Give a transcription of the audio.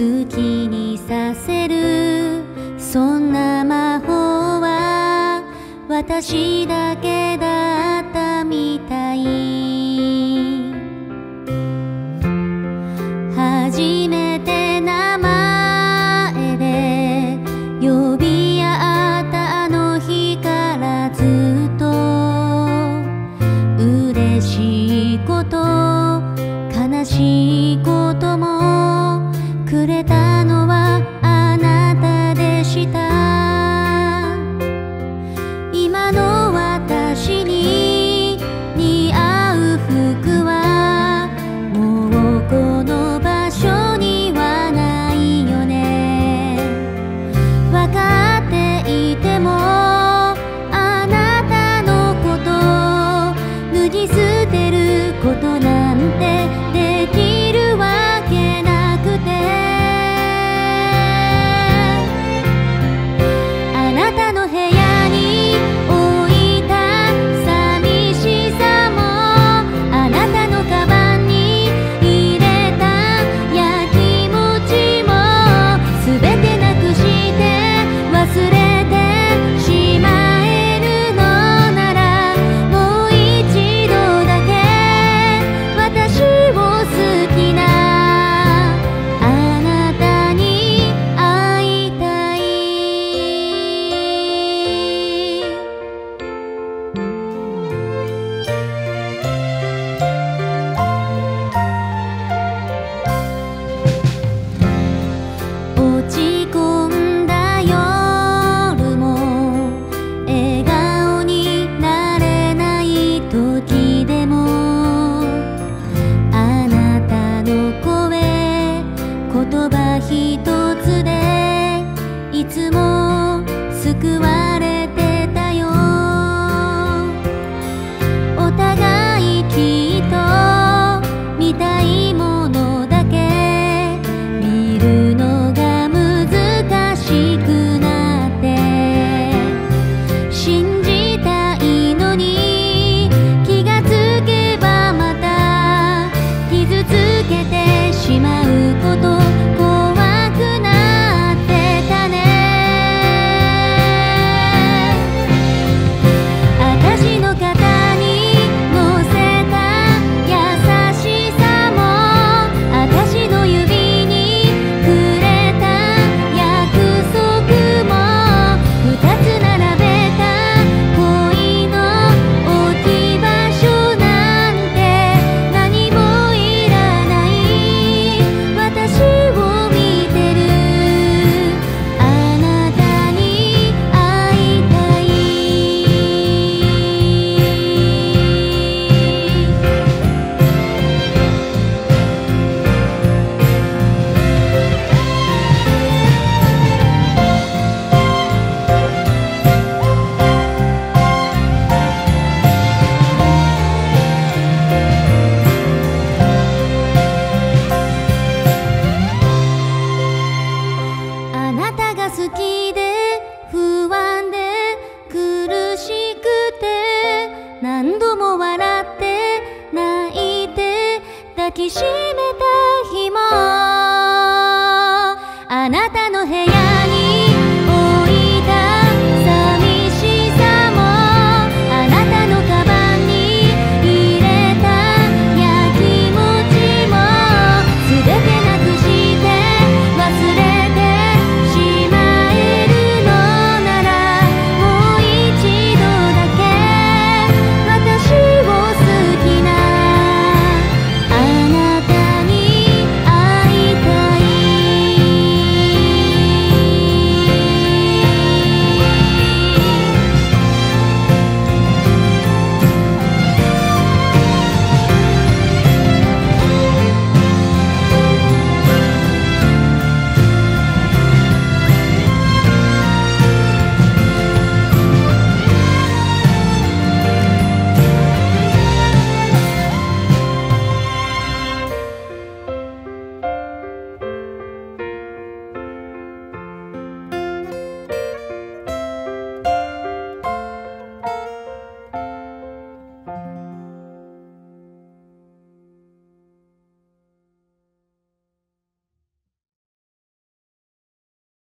好きにさせる。そんな魔法は私だけだったみたい。初めて名前で呼び合ったあの日からずっと嬉しいことてることなんてでけて抱きしめた日もあなたの部屋